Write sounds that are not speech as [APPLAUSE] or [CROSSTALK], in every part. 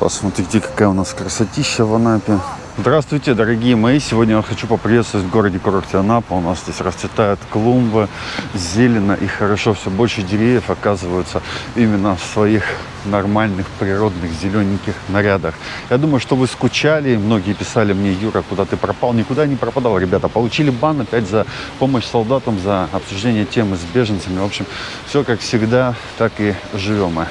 Посмотрите, какая у нас красотища в Анапе. Здравствуйте, дорогие мои! Сегодня я хочу поприветствовать в городе курорте Анапа. У нас здесь расцветают клумбы, зелено и хорошо. Все больше деревьев оказываются именно в своих нормальных природных зелененьких нарядах. Я думаю, что вы скучали. Многие писали мне, Юра, куда ты пропал? Никуда не пропадал, ребята. Получили бан опять за помощь солдатам, за обсуждение темы с беженцами. В общем, все как всегда, так и живем мы.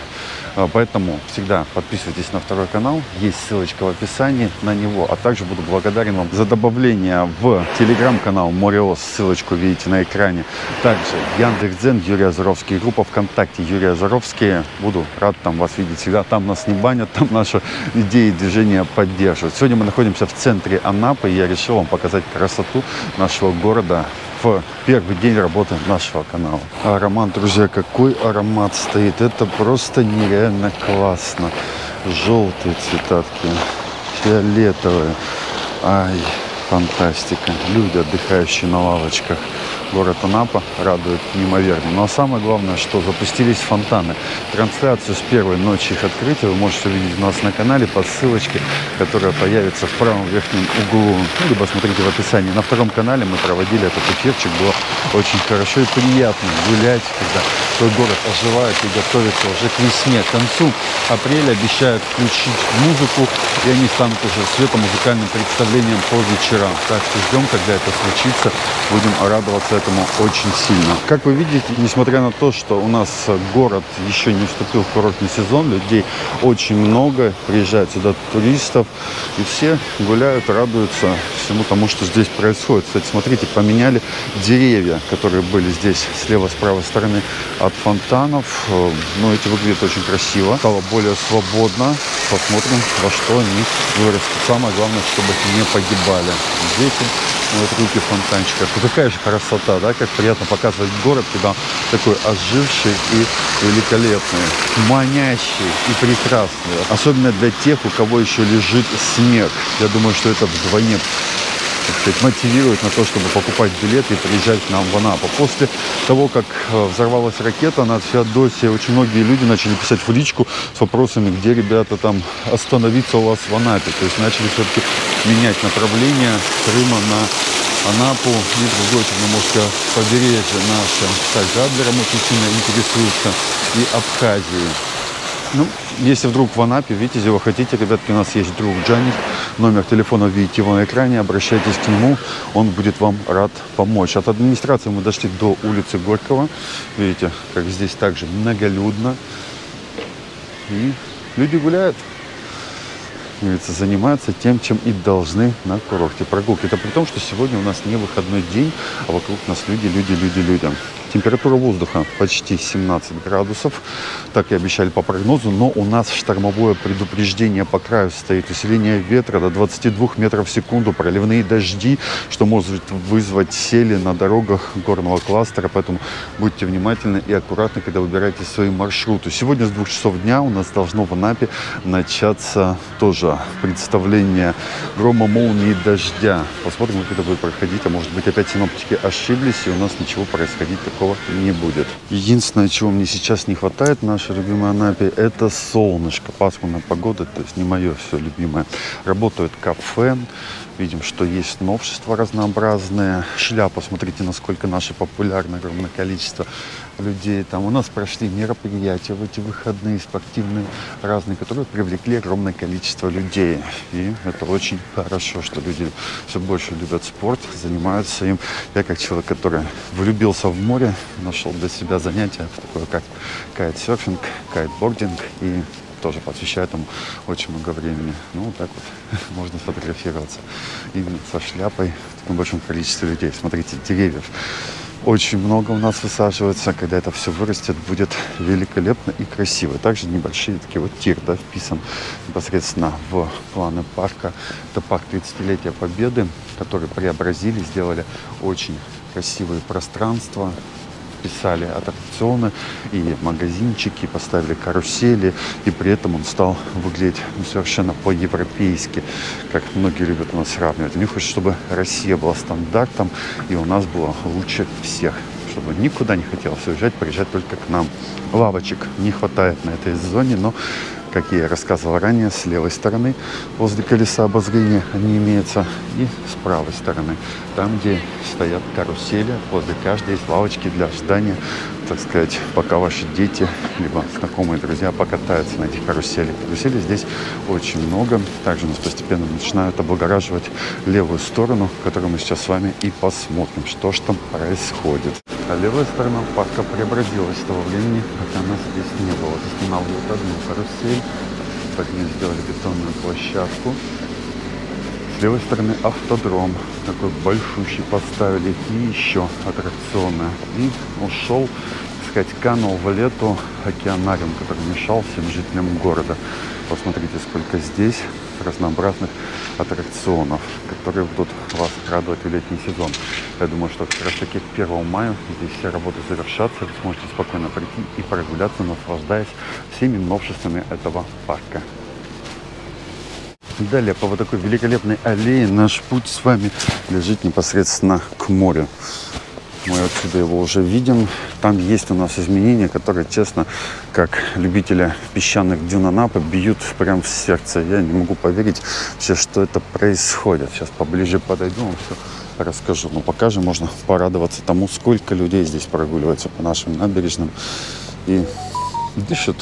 А, поэтому всегда подписывайтесь на второй канал. Есть ссылочка в описании на него. А также буду благодарен вам за добавление в телеграм-канал Мореос. Ссылочку видите на экране. Также Яндекс.Дзен, Юрий Азаровский. Группа ВКонтакте Юрий Азаровский. Буду рад там вас видеть всегда. Там нас не банят, там наши идеи движения поддерживают. Сегодня мы находимся в центре Анапы. И я решил вам показать красоту нашего города в первый день работы нашего канала. Аромат, друзья, какой аромат стоит. Это просто нереально классно. Желтые цветатки, фиолетовые. Ай, фантастика. Люди, отдыхающие на лавочках город Анапа радует неимоверно. Но самое главное, что запустились фонтаны. Трансляцию с первой ночи их открытия вы можете увидеть у нас на канале по ссылочке, которая появится в правом верхнем углу. Ну, либо смотрите в описании. На втором канале мы проводили этот эфирчик. Было очень хорошо и приятно гулять, когда твой город оживает и готовится уже к весне. К концу апреля обещают включить музыку, и они станут уже светомузыкальным представлением по вечерам. Так что ждем, когда это случится. Будем радоваться этому очень сильно. Как вы видите, несмотря на то, что у нас город еще не вступил в курортный сезон, людей очень много, приезжают сюда туристов, и все гуляют, радуются всему тому, что здесь происходит. Кстати, смотрите, поменяли деревья, которые были здесь слева, с правой стороны от фонтанов. Ну, эти выглядят очень красиво. Стало более свободно. Посмотрим, во что они вырастут. Самое главное, чтобы не погибали дети вот руки в фонтанчиках. Какая же красота, да, как приятно показывать город, когда такой оживший и великолепный, манящий и прекрасный. Особенно для тех, у кого еще лежит снег. Я думаю, что это вдвойне сказать, мотивирует на то, чтобы покупать билеты и приезжать к нам в Анапу. После того, как э, взорвалась ракета над Феодосией, очень многие люди начали писать в личку с вопросами, где, ребята, там остановиться у вас в Анапе. То есть начали все-таки менять направление Крыма на Анапу и другое Черноморское побережье наше. Также Адлером очень сильно интересуется и Абхазией. Ну, если вдруг в Анапе, видите, вы хотите, ребятки, у нас есть друг Джаник. Номер телефона видите его на экране. Обращайтесь к нему, он будет вам рад помочь. От администрации мы дошли до улицы Горького. Видите, как здесь также многолюдно. И люди гуляют говорится, занимаются тем, чем и должны на курорте. Прогулки. Это при том, что сегодня у нас не выходной день, а вокруг нас люди, люди, люди, люди. Температура воздуха почти 17 градусов, так и обещали по прогнозу, но у нас штормовое предупреждение по краю стоит. Усиление ветра до 22 метров в секунду, проливные дожди, что может вызвать сели на дорогах горного кластера, поэтому будьте внимательны и аккуратны, когда выбираете свои маршруты. Сегодня с двух часов дня у нас должно в Анапе начаться тоже представление грома, молнии, дождя. Посмотрим, как это будет проходить, а может быть опять синоптики ошиблись и у нас ничего происходить такого такого не будет. Единственное, чего мне сейчас не хватает в нашей любимой Анапе, это солнышко. Пасмурная погода, то есть не мое все любимое. Работают кафе, видим, что есть новшества разнообразные. Шляпа, смотрите, насколько наши популярны, огромное количество людей. Там у нас прошли мероприятия в эти выходные, спортивные, разные, которые привлекли огромное количество людей. И это очень хорошо, что люди все больше любят спорт, занимаются им. Я как человек, который влюбился в море, нашел для себя занятие, такое как кайт-серфинг, кайтбординг и тоже посвящаю этому очень много времени. Ну, вот так вот [LAUGHS] можно сфотографироваться именно со шляпой в таком большом количестве людей. Смотрите, деревьев очень много у нас высаживается. Когда это все вырастет, будет великолепно и красиво. Также небольшие такие вот тир, да, вписан непосредственно в планы парка. Это парк 30-летия Победы, который преобразили, сделали очень красивые пространства, писали аттракционы и магазинчики, поставили карусели, и при этом он стал выглядеть ну, совершенно по-европейски, как многие любят у нас сравнивать. Мне хочется, чтобы Россия была стандартом, и у нас было лучше всех чтобы никуда не хотелось уезжать, приезжать только к нам. Лавочек не хватает на этой зоне, но как я и рассказывал ранее, с левой стороны возле колеса обозрения они имеются и с правой стороны, там, где стоят карусели, возле каждой есть лавочки для ожидания, так сказать, пока ваши дети, либо знакомые друзья покатаются на этих каруселях. Каруселей здесь очень много. Также у нас постепенно начинают облагораживать левую сторону, которую мы сейчас с вами и посмотрим, что же там происходит. А левая сторона парка преобразилась с того времени, пока нас здесь не было. Устанавливают одну карусель, под ней сделали бетонную площадку. С левой стороны автодром, такой большущий поставили, и еще аттракционы. И ушел, так сказать, канул в лету океанариум, который мешал всем жителям города. Посмотрите, сколько здесь разнообразных аттракционов, которые будут вас радовать в летний сезон. Я думаю, что как раз таки к 1 мая здесь все работы завершатся, вы сможете спокойно прийти и прогуляться, наслаждаясь всеми новшествами этого парка. Далее по вот такой великолепной аллее наш путь с вами лежит непосредственно к морю. Мы отсюда его уже видим. Там есть у нас изменения, которые, честно, как любителя песчаных дюн Анапы, бьют прям в сердце. Я не могу поверить вообще, что это происходит. Сейчас поближе подойду, вам все расскажу. Но пока же можно порадоваться тому, сколько людей здесь прогуливается по нашим набережным и дышат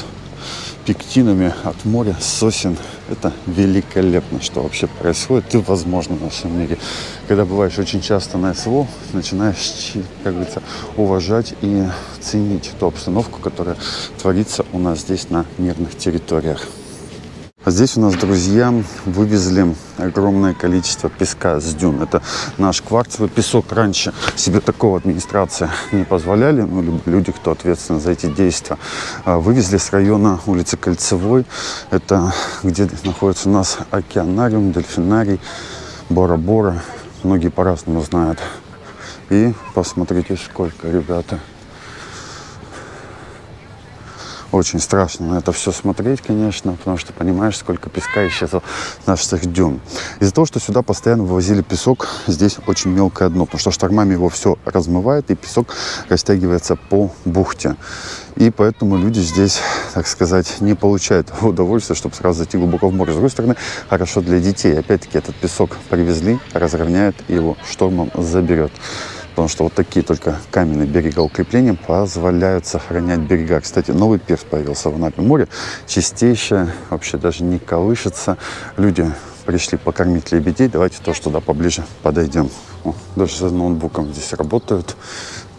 пектинами от моря, сосен. Это великолепно, что вообще происходит и возможно в нашем мире. Когда бываешь очень часто на СВО, начинаешь, как говорится, уважать и ценить ту обстановку, которая творится у нас здесь на мирных территориях. А здесь у нас, друзья, вывезли огромное количество песка с дюн. Это наш кварцевый песок. Раньше себе такого администрация не позволяли. Ну, люди, кто ответственен за эти действия. А, вывезли с района улицы Кольцевой. Это где находится у нас океанариум, дельфинарий, Бора-Бора. Многие по-разному знают. И посмотрите, сколько, ребята, очень страшно на это все смотреть, конечно, потому что понимаешь, сколько песка исчезло с наших дюн. Из-за того, что сюда постоянно вывозили песок, здесь очень мелкое дно, потому что штормами его все размывает, и песок растягивается по бухте. И поэтому люди здесь, так сказать, не получают [LAUGHS] удовольствия, чтобы сразу зайти глубоко в море. С другой стороны, хорошо для детей. Опять-таки, этот песок привезли, разровняют, и его штормом заберет. Потому что вот такие только каменные берега укрепления позволяют сохранять берега. Кстати, новый пирс появился в Анапе море. Чистейшее, вообще даже не колышется. Люди пришли покормить лебедей. Давайте тоже туда поближе подойдем. О, даже с ноутбуком здесь работают.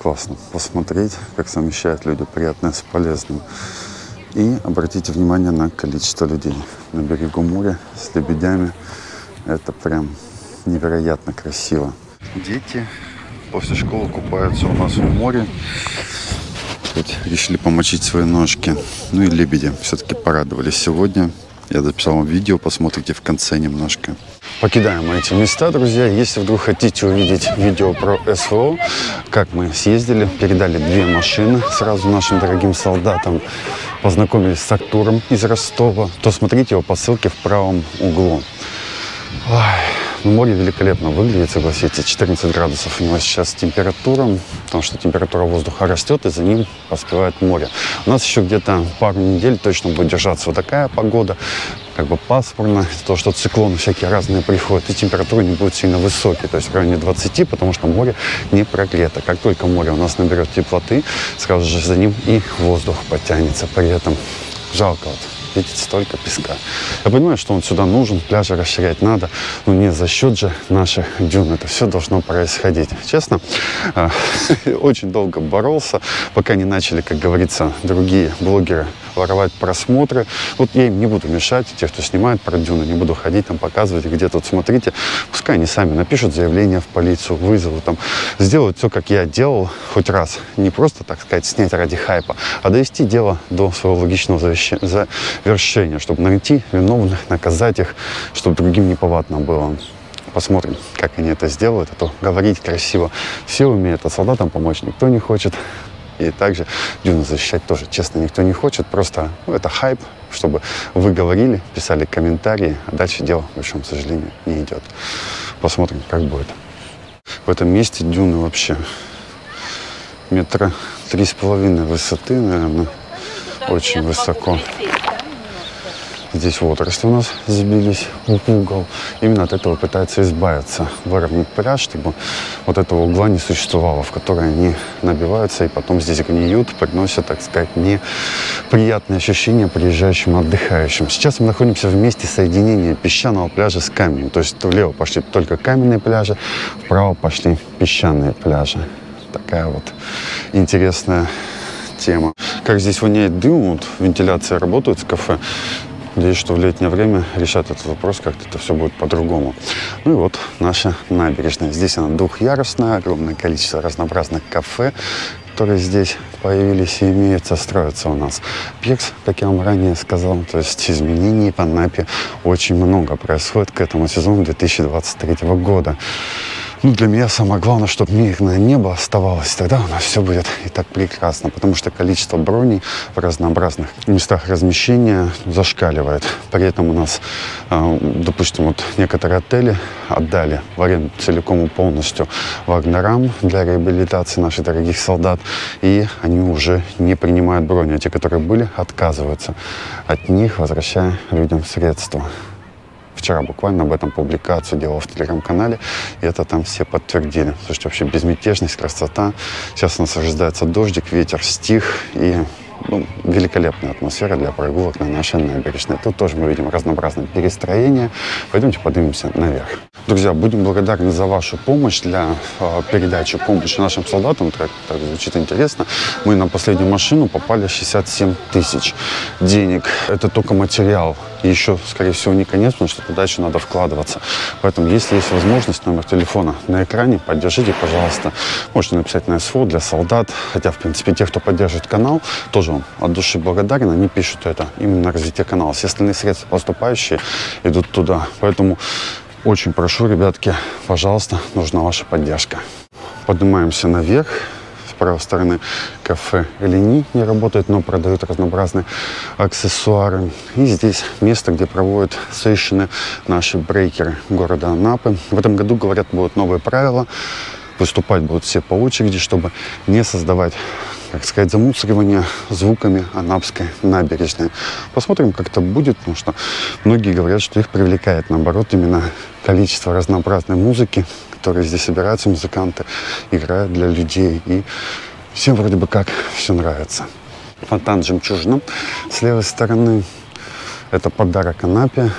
Классно посмотреть, как совмещают люди приятное с полезным. И обратите внимание на количество людей на берегу моря с лебедями. Это прям невероятно красиво. Дети после школы купаются у нас в море. Тут решили помочить свои ножки. Ну и лебеди все-таки порадовались сегодня. Я записал вам видео, посмотрите в конце немножко. Покидаем эти места, друзья. Если вдруг хотите увидеть видео про СВО, как мы съездили, передали две машины сразу нашим дорогим солдатам, познакомились с Артуром из Ростова, то смотрите его по ссылке в правом углу. Ой. Ну, море великолепно выглядит, согласитесь. 14 градусов у него сейчас температура, потому что температура воздуха растет, и за ним поспевает море. У нас еще где-то пару недель точно будет держаться вот такая погода как бы пасмурно, то, что циклоны всякие разные приходят, и температура не будет сильно высокой, то есть в районе 20, потому что море не прогрето. Как только море у нас наберет теплоты, сразу же за ним и воздух потянется. При этом жалко вот видите, столько песка. Я понимаю, что он сюда нужен, пляжи расширять надо, но не за счет же наших дюн. Это все должно происходить. Честно, [LAUGHS] а, очень долго боролся, пока не начали, как говорится, другие блогеры воровать просмотры. Вот я им не буду мешать, те, кто снимает про дюны, не буду ходить там показывать, где тут смотрите. Пускай они сами напишут заявление в полицию, вызовут там, сделают все, как я делал хоть раз. Не просто, так сказать, снять ради хайпа, а довести дело до своего логичного завершения, чтобы найти виновных, наказать их, чтобы другим неповадно было. Посмотрим, как они это сделают. А то говорить красиво все умеют, а солдатам помочь никто не хочет. И также Дюну защищать тоже, честно, никто не хочет. Просто ну, это хайп, чтобы вы говорили, писали комментарии, а дальше дело, в большому сожалению, не идет. Посмотрим, как будет. В этом месте дюны вообще метра три с половиной высоты, наверное, очень высоко. Здесь водоросли у нас забились в угол. Именно от этого пытаются избавиться, выровнять пляж, чтобы вот этого угла не существовало, в который они набиваются и потом здесь гниют, приносят, так сказать, неприятные ощущения приезжающим отдыхающим. Сейчас мы находимся в месте соединения песчаного пляжа с камнем. То есть влево пошли только каменные пляжи, вправо пошли песчаные пляжи. Такая вот интересная тема. Как здесь воняет дым, вот вентиляция работает в кафе. Надеюсь, что в летнее время решат этот вопрос, как-то это все будет по-другому. Ну и вот наша набережная. Здесь она двухъярусная, огромное количество разнообразных кафе, которые здесь появились и имеются, строятся у нас. Пирс, как я вам ранее сказал, то есть изменений по Напе очень много происходит к этому сезону 2023 года. Ну, для меня самое главное, чтобы мирное небо оставалось. Тогда у нас все будет и так прекрасно. Потому что количество броней в разнообразных местах размещения зашкаливает. При этом у нас, а, допустим, вот некоторые отели отдали в аренду целиком и полностью Вагнерам для реабилитации наших дорогих солдат. И они уже не принимают брони. А те, которые были, отказываются от них, возвращая людям средства вчера буквально об этом публикацию делал в телеграм-канале, и это там все подтвердили. Слушайте, вообще безмятежность, красота. Сейчас у нас ожидается дождик, ветер стих, и ну, великолепная атмосфера для прогулок на нашей набережной. Тут тоже мы видим разнообразные перестроения. Пойдемте поднимемся наверх. Друзья, будем благодарны за вашу помощь для э, передачи помощи нашим солдатам. Так, так звучит интересно. Мы на последнюю машину попали 67 тысяч денег. Это только материал. И еще, скорее всего, не конец, потому что туда еще надо вкладываться. Поэтому, если есть возможность, номер телефона на экране, поддержите, пожалуйста. Можете написать на СВО для солдат. Хотя, в принципе, те, кто поддерживает канал, тоже вам от души благодарен. Они пишут это именно на развитие канала. Все остальные средства поступающие идут туда. Поэтому очень прошу, ребятки, пожалуйста, нужна ваша поддержка. Поднимаемся наверх. С правой стороны кафе Элени не работает, но продают разнообразные аксессуары. И здесь место, где проводят сессионы наши брейкеры города Анапы. В этом году, говорят, будут новые правила. Выступать будут все по очереди, чтобы не создавать как сказать, замусоривание звуками Анапской набережной. Посмотрим, как это будет, потому что многие говорят, что их привлекает, наоборот, именно количество разнообразной музыки, которые здесь собираются, музыканты играют для людей. И всем вроде бы как все нравится. Фонтан жемчужина с левой стороны. Это подарок Анапе.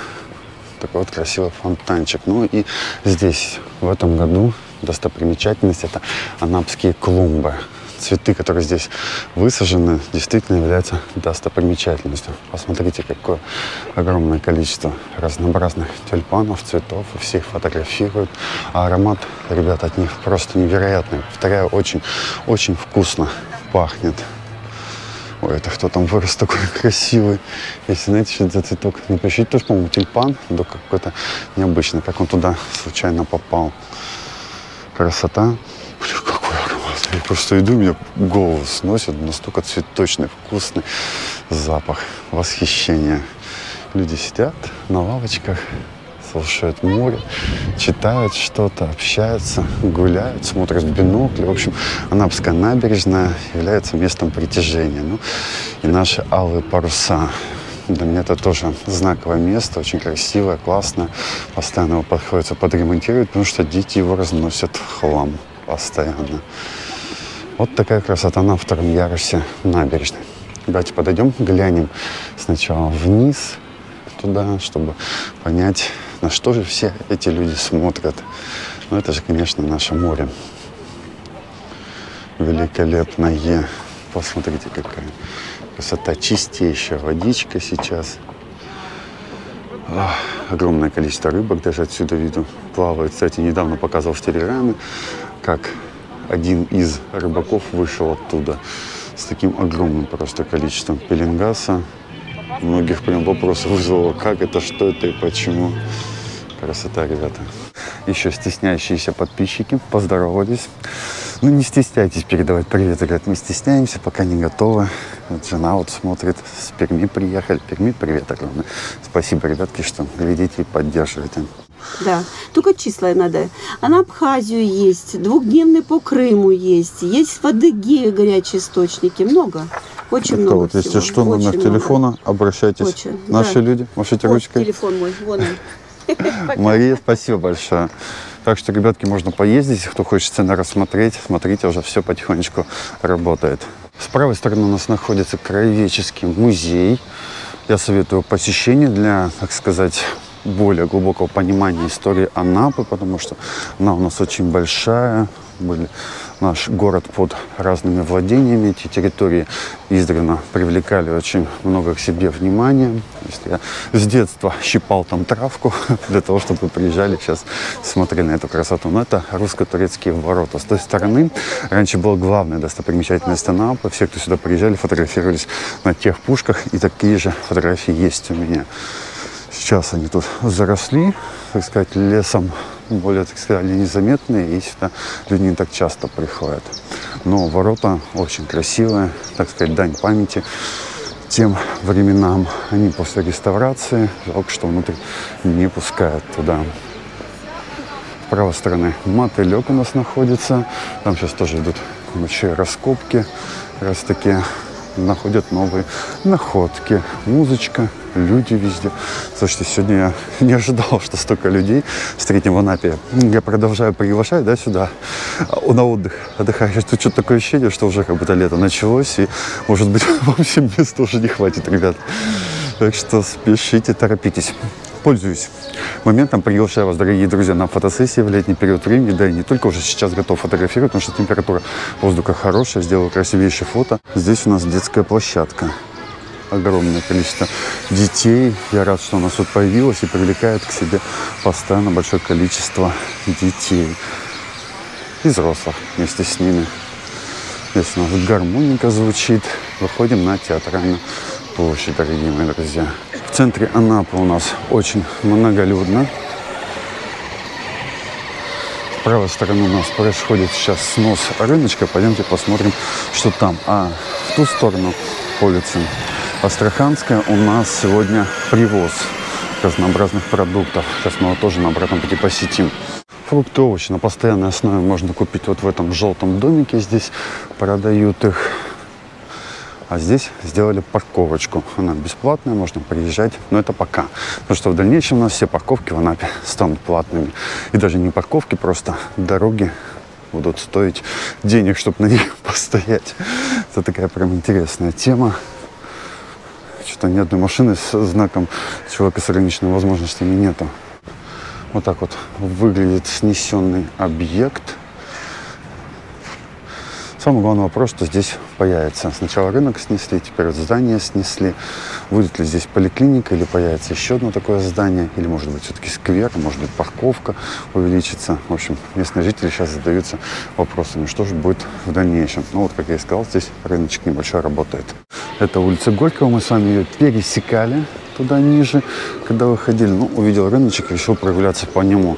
Такой вот красивый фонтанчик. Ну и здесь в этом году достопримечательность это анапские клумбы цветы, которые здесь высажены, действительно являются достопримечательностью. Посмотрите, какое огромное количество разнообразных тюльпанов, цветов, и все их фотографируют. А аромат, ребята, от них просто невероятный. Повторяю, очень, очень вкусно пахнет. Ой, это кто там вырос такой [LAUGHS] красивый. Если знаете, что это за цветок, напишите тоже, по-моему, тюльпан, да какой-то необычный, как он туда случайно попал. Красота. Какой я просто иду, меня голову сносит, настолько цветочный, вкусный запах, восхищение. Люди сидят на лавочках, слушают море, читают что-то, общаются, гуляют, смотрят в бинокль. В общем, Анапская набережная является местом притяжения. Ну, и наши алые паруса. Для меня это тоже знаковое место, очень красивое, классное. Постоянно его подходится подремонтировать, потому что дети его разносят хлам постоянно. Вот такая красота на втором ярусе набережной. Давайте подойдем, глянем сначала вниз туда, чтобы понять, на что же все эти люди смотрят. Ну, это же, конечно, наше море. Великолепное. Посмотрите, какая красота. Чистейшая водичка сейчас. Ох, огромное количество рыбок даже отсюда виду плавают. Кстати, недавно показывал в телеграме, как один из рыбаков вышел оттуда с таким огромным просто количеством пеленгаса. У многих прям вопрос вызвало, как это, что это и почему. Красота, ребята. Еще стесняющиеся подписчики поздоровались. Ну, не стесняйтесь передавать привет, ребят. Мы стесняемся, пока не готовы. Вот жена вот смотрит, с Перми приехали. Перми, привет огромное. Спасибо, ребятки, что глядите и поддерживаете. Да, только числа надо. А на Абхазию есть, двухдневный по Крыму есть, есть в Адыгее горячие источники, много. Очень Это много вот, если всего. что, Очень номер много. телефона, обращайтесь. Очень, Наши да. люди, машите Вот ручкой. телефон мой, вон он. [LAUGHS] Мария, спасибо большое. Так что, ребятки, можно поездить, кто хочет цены рассмотреть. Смотрите, уже все потихонечку работает. С правой стороны у нас находится краеведческий музей. Я советую посещение для, так сказать, более глубокого понимания истории Анапы, потому что она у нас очень большая. Были наш город под разными владениями. Эти территории издревно привлекали очень много к себе внимания. То есть я с детства щипал там травку [LAUGHS] для того, чтобы приезжали сейчас смотрели на эту красоту. Но это русско-турецкие ворота. С той стороны раньше была главная достопримечательность Анапы. Все, кто сюда приезжали, фотографировались на тех пушках. И такие же фотографии есть у меня. Сейчас они тут заросли, так сказать, лесом, более, так сказать, незаметные, и сюда люди не так часто приходят. Но ворота очень красивые, так сказать, дань памяти тем временам. Они после реставрации, жалко, что внутрь не пускают туда. С правой стороны мотылек у нас находится. Там сейчас тоже идут большие раскопки. Раз таки находят новые находки. Музычка, люди везде. Слушайте, сегодня я [LAUGHS] не ожидал, что столько людей встретим в Анапе. Я продолжаю приглашать, да, сюда а, на отдых. Отдыхаешь. Тут что-то такое ощущение, что уже как будто лето началось, и, может быть, [LAUGHS] вам всем места уже не хватит, ребят. Так что спешите, торопитесь. Пользуюсь моментом, приглашаю вас, дорогие друзья, на фотосессии в летний период времени. Да и не только уже сейчас готов фотографировать, потому что температура воздуха хорошая, сделаю красивейшее фото. Здесь у нас детская площадка. Огромное количество детей. Я рад, что у нас тут появилось и привлекает к себе постоянно большое количество детей. И взрослых вместе с ними. Здесь у нас гармоника звучит. Выходим на театральную площадь, дорогие мои друзья. Центре Анапы у нас очень многолюдно. С правой стороны у нас происходит сейчас снос рыночка. Пойдемте посмотрим, что там. А в ту сторону улицы Астраханская у нас сегодня привоз разнообразных продуктов. Сейчас мы его тоже на обратном пути посетим. Фрукты, овощи на постоянной основе можно купить вот в этом желтом домике. Здесь продают их. А здесь сделали парковочку. Она бесплатная, можно приезжать. Но это пока. Потому что в дальнейшем у нас все парковки в Анапе [LAUGHS] станут платными. И даже не парковки, просто дороги будут стоить денег, чтобы на них [LAUGHS] постоять. Это такая прям интересная тема. Что-то ни одной машины с знаком человека с ограниченными возможностями нету. Вот так вот выглядит снесенный объект. Самый главный вопрос, что здесь появится. Сначала рынок снесли, теперь вот здание снесли. Будет ли здесь поликлиника или появится еще одно такое здание, или может быть все-таки сквер, может быть парковка увеличится. В общем, местные жители сейчас задаются вопросами, что же будет в дальнейшем. Ну вот, как я и сказал, здесь рыночек небольшой работает. Это улица Горького, мы с вами ее пересекали туда ниже, когда выходили. Ну, увидел рыночек, решил прогуляться по нему.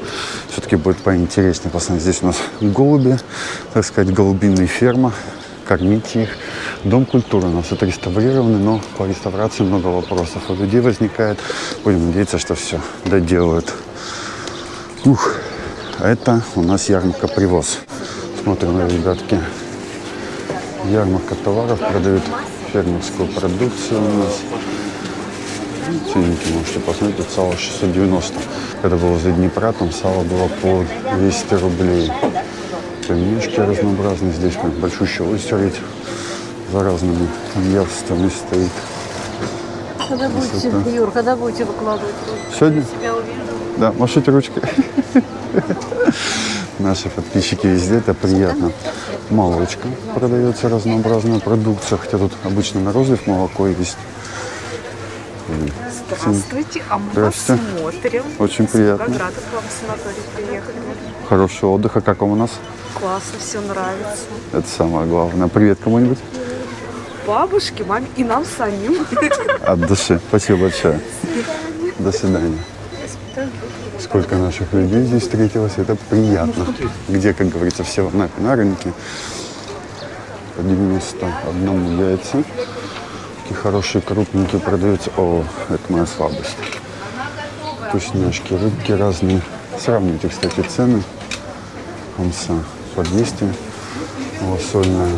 Все-таки будет поинтереснее. Посмотрите, здесь у нас голуби, так сказать, голубиная ферма. Кормите их. Дом культуры у нас отреставрированный, но по реставрации много вопросов у людей возникает. Будем надеяться, что все доделают. Ух, это у нас ярмарка привоз. Смотрим, ребятки. Ярмарка товаров продают фермерскую продукцию у нас. Ценники можете посмотреть, тут сало 690. Когда было за Днепра, там сало было по 200 рублей. Пельмешки разнообразные. Здесь прям большущая очередь за разными явствами стоит. Когда будете, Красота. Юр, когда будете выкладывать? Сегодня? Да, машите ручкой. Наши подписчики везде, это приятно. Молочка продается, разнообразная продукция, хотя тут обычно на розлив молоко есть. Здравствуйте, а мы Здравствуйте. вас смотрим. Очень приятно. Волгограда к вам в санаторий приехали. Хорошего отдыха, как вам у нас? Классно, все нравится. Это самое главное. Привет кому-нибудь Бабушке, маме и нам самим. от души. Спасибо большое. До свидания. Сколько наших людей здесь встретилось, это приятно. Где, как говорится, все в на рынке. По 91 яйца. Такие хорошие, крупненькие продаются. О, это моя слабость. Вкусняшки, рыбки разные. Сравните, кстати, цены. Хамса по 200. Малосольная.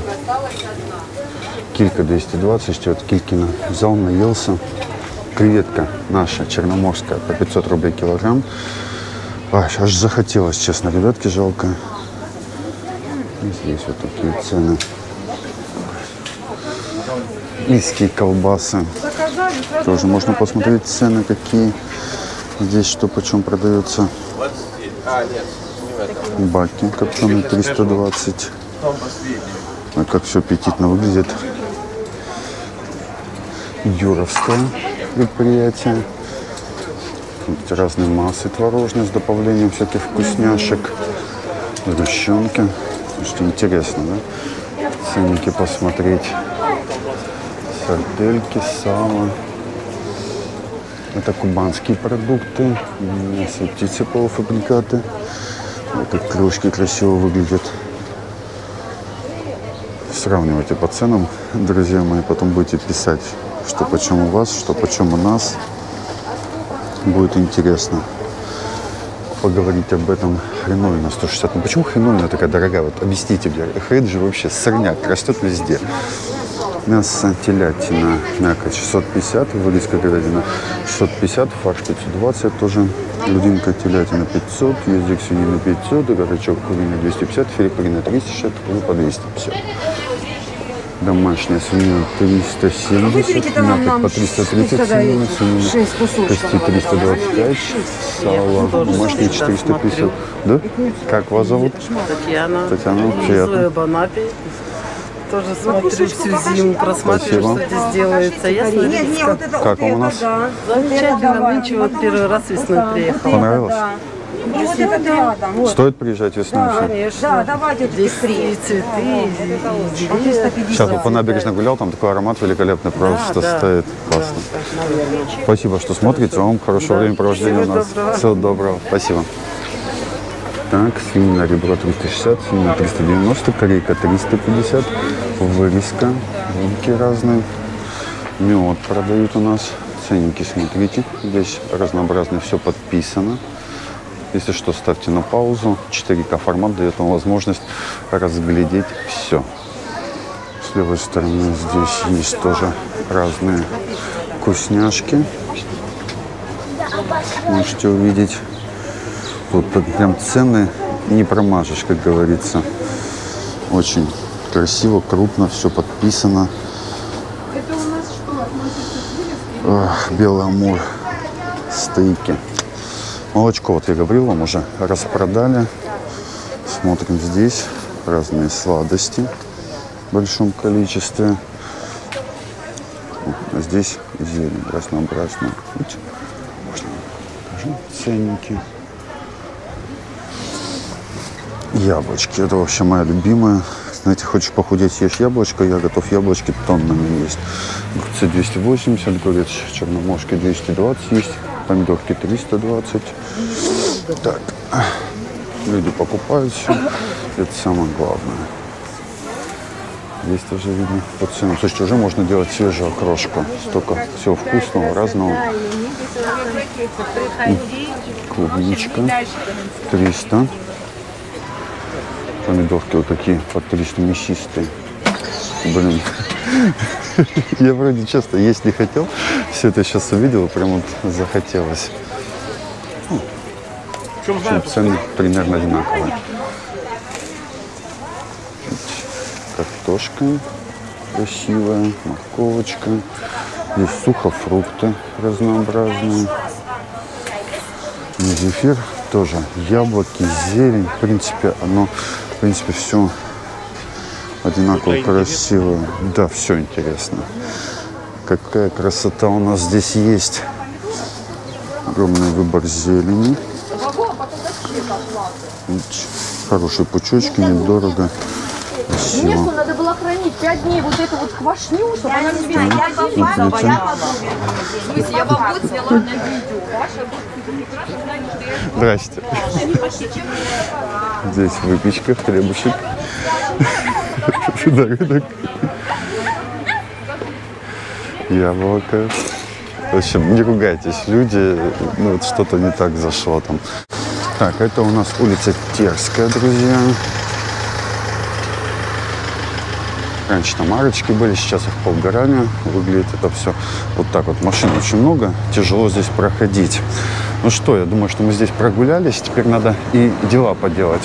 Килька 220 стоит. Килькина взял, наелся. Креветка наша, черноморская, по 500 рублей килограмм. Аж, аж захотелось, честно, ребятки, жалко. И здесь вот такие цены. Ильские колбасы. Тоже можно посмотреть цены какие. Здесь что почем продается. Баки копченые 320. А как все аппетитно выглядит. Юровское предприятие. Тут разные массы творожные с добавлением всяких вкусняшек. Сгущенки. Что интересно, да? Ценники посмотреть. Сардельки, сало. Это кубанские продукты. Мясо птицы полуфабрикаты. Вот как крылышки красиво выглядят. Сравнивайте по ценам, друзья мои. Потом будете писать, что почем у вас, что почем у нас. Будет интересно поговорить об этом. Хреновина 160. Ну почему хреновина такая дорогая? Вот объясните мне. Хрен же вообще сорняк, растет везде. Мясо телятина, мякоть 650, вырезка говядина 650, фарш 520 тоже. Грудинка телятина 500, язык свинины 500, горячок куриный 250, филе куриный 360, куры по 250. Домашняя свинина 370, мякоть по 330, свинина, свинина кости 325, сало домашнее 450. Да? Как вас зовут? Татьяна. Татьяна, приятно. Тоже смотрю всю зиму, просматриваю, Спасибо. что здесь делается. Ясно, Лидочка? Как вам у нас? Замечательно. Нынче вот первый раз весной приехала. Понравилось? И вот этот рядом. Вот. Стоит приезжать весной? всё? Конечно. Да, давайте вот Здесь и цветы, и деревья. 350. Сейчас вот по набережной гулял, там такой аромат великолепный просто да. стоит. Классно. Спасибо, что смотрите. Вам хорошего времяпровождения у нас. Всего доброго. Спасибо. Так, свинина ребро 360, свинина 390, корейка 350, вырезка, рынки разные. Мед продают у нас. Ценники смотрите. Здесь разнообразно все подписано. Если что, ставьте на паузу. 4К формат дает вам возможность разглядеть все. С левой стороны здесь есть тоже разные вкусняшки. Можете увидеть. Тут прям цены не промажешь, как говорится. Очень красиво, крупно, все подписано. Ах, Белый амур, стейки. Молочко, вот я говорил вам, уже распродали. Смотрим здесь разные сладости в большом количестве. А здесь зелень разнообразная. Можно покажу ценники. Яблочки. Это вообще моя любимая. Знаете, хочешь похудеть, съешь яблочко. Я готов яблочки тоннами есть. Огурцы 280, горец черноморский 220 есть. Помидорки 320. Так. Люди покупают все. Это самое главное. Здесь тоже видно по ценам. Слушайте, уже можно делать свежую окрошку. Столько всего вкусного, разного. Клубничка 300. Помидорки вот такие 300 мясистые. Блин. [LAUGHS] Я вроде честно есть не хотел. Все это сейчас увидел, прям вот захотелось. Ну, в общем, цены примерно одинаковые. Картошка красивая, морковочка. Здесь сухофрукты разнообразные. Зефир тоже. Яблоки, зелень. В принципе, оно, в принципе, все одинаково красивое. Да, все интересно. Какая красота у нас здесь есть. Огромный выбор зелени. Хорошие пучочки, недорого. Красиво. надо было хранить пять дней вот эту вот квашню, чтобы она не Видите? Я вам год сняла на видео. Здрасте. Здесь выпечка, хлебушек. Яблоко. В общем, не ругайтесь, люди, ну, вот что-то не так зашло там. Так, это у нас улица Терская, друзья. Раньше там арочки были, сейчас их поубирали. Выглядит это все вот так вот. Машин очень много, тяжело здесь проходить. Ну что, я думаю, что мы здесь прогулялись. Теперь надо и дела поделать,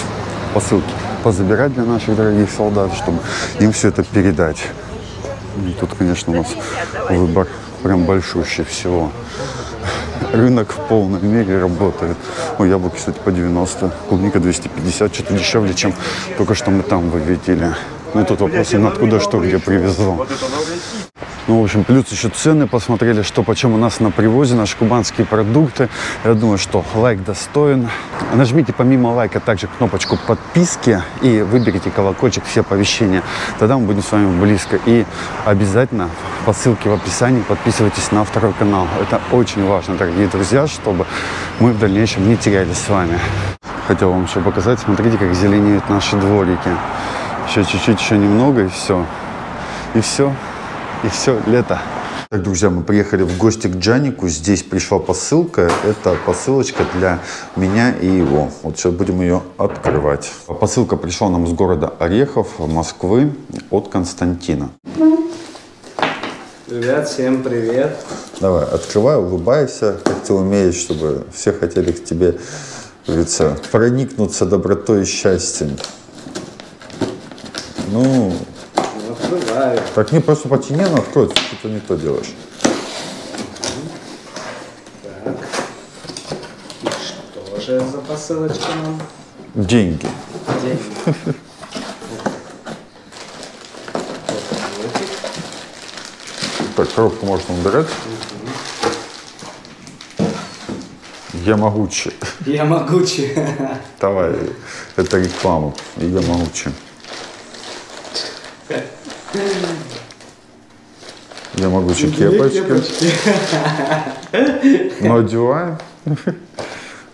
посылки позабирать для наших дорогих солдат, чтобы им все это передать. И тут, конечно, у нас выбор прям большущий всего. Рынок в полной мере работает. Ой, яблоки, кстати, по 90, клубника 250, что-то дешевле, чем только что мы там вы Ну, тут вопрос откуда что, где привезло. Ну, в общем, плюс еще цены посмотрели, что почем у нас на привозе, наши кубанские продукты. Я думаю, что лайк достоин. Нажмите помимо лайка также кнопочку подписки и выберите колокольчик, все оповещения. Тогда мы будем с вами близко. И обязательно по ссылке в описании подписывайтесь на второй канал. Это очень важно, дорогие друзья, чтобы мы в дальнейшем не терялись с вами. Хотел вам еще показать, смотрите, как зеленеют наши дворики. Еще чуть-чуть, еще немного и все. И все и все, лето. Так, друзья, мы приехали в гости к Джанику. Здесь пришла посылка. Это посылочка для меня и его. Вот сейчас будем ее открывать. Посылка пришла нам из города Орехов, Москвы, от Константина. Привет, всем привет. Давай, открывай, улыбайся, как ты умеешь, чтобы все хотели к тебе, как говорится, проникнуться добротой и счастьем. Ну, Открываю. так не просто она откроется, что-то не то делаешь. Что же за посылочка нам? Деньги. Деньги. Так, коробку можно убирать. Я могучий. Я могучий. Давай, это реклама. Я могучий. Я могучий кепочки. Ну, одеваем.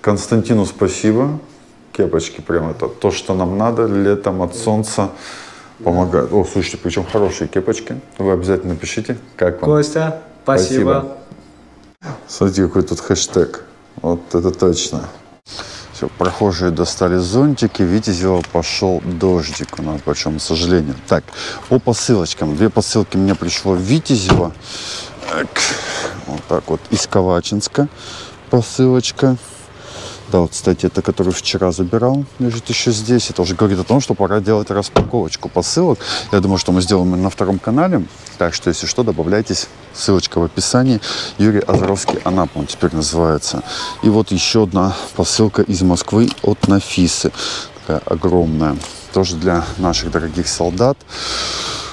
Константину спасибо. Кепочки прям это то, что нам надо. Летом от солнца помогает. О, слушайте, причем хорошие кепочки. Вы обязательно напишите, как вам. Костя, спасибо. Смотрите, какой тут хэштег. Вот это точно. Все, прохожие достали зонтики, Витязева пошел дождик у нас, к большому сожалению. Так, по посылочкам. Две посылки мне пришло в Витязево. Так, вот так вот, из Ковачинска посылочка. Да, вот, кстати, это, который вчера забирал, лежит еще здесь. Это уже говорит о том, что пора делать распаковочку посылок. Я думаю, что мы сделаем на втором канале. Так что, если что, добавляйтесь. Ссылочка в описании. Юрий Азаровский Анап, он теперь называется. И вот еще одна посылка из Москвы от Нафисы. Такая огромная. Тоже для наших дорогих солдат.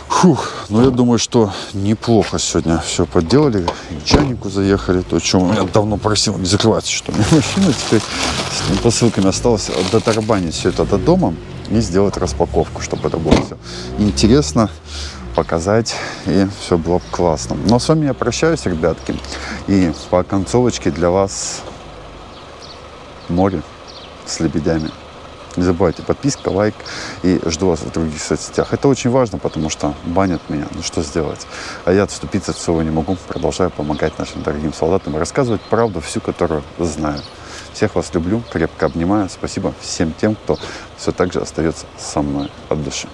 Фух, ну я думаю, что неплохо сегодня все подделали. И к Джанику заехали, то, чем я давно просил не закрывать, что у меня [LAUGHS] машина теперь с этими посылками осталось дотарабанить все это до дома и сделать распаковку, чтобы это было все интересно, показать, и все было классно. Но с вами я прощаюсь, ребятки, и по концовочке для вас море с лебедями. Не забывайте, подписка, лайк и жду вас в других соцсетях. Это очень важно, потому что банят меня. Ну что сделать? А я отступиться от всего не могу. Продолжаю помогать нашим дорогим солдатам и рассказывать правду, всю, которую знаю. Всех вас люблю, крепко обнимаю. Спасибо всем тем, кто все так же остается со мной от души.